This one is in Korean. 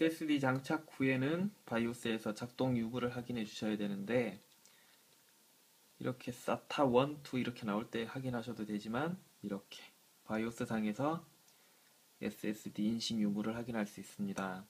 SSD 장착 후에는 바이오스에서 작동 유무를 확인해 주셔야 되는데 이렇게 SATA 1, 2 이렇게 나올 때 확인하셔도 되지만 이렇게 바이오스 상에서 SSD 인식 유무를 확인할 수 있습니다.